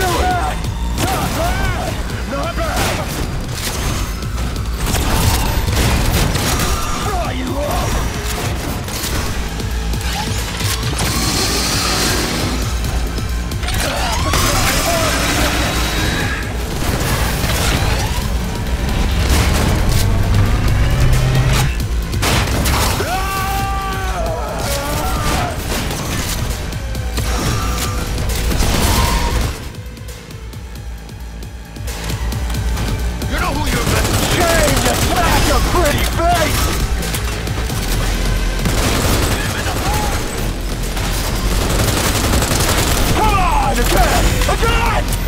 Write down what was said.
do! A gun!